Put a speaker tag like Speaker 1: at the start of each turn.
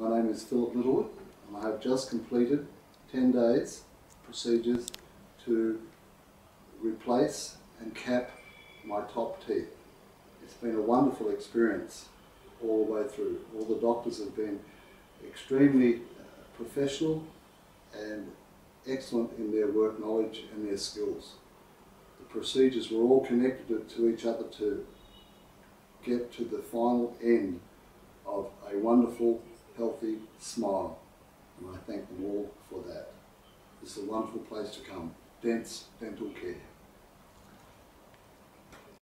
Speaker 1: My name is Philip Littlewood and I have just completed 10 days procedures to replace and cap my top teeth. It's been a wonderful experience all the way through. All the doctors have been extremely uh, professional and excellent in their work knowledge and their skills. The procedures were all connected to each other to get to the final end of a wonderful, healthy smile. And I thank them all for that. It's a wonderful place to come. Dentzz Dental Care.